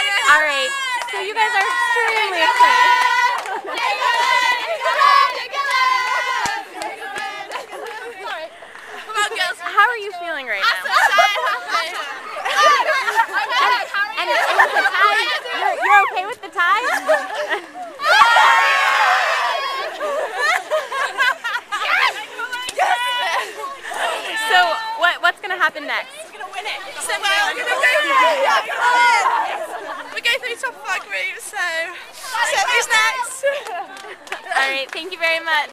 All right. So you guys are extremely excited. How are you feeling right now? You're, you're okay with the tie? So what what's gonna happen next? So well, we're gonna go. Five groups. So, so who's next? All right. Thank you very much.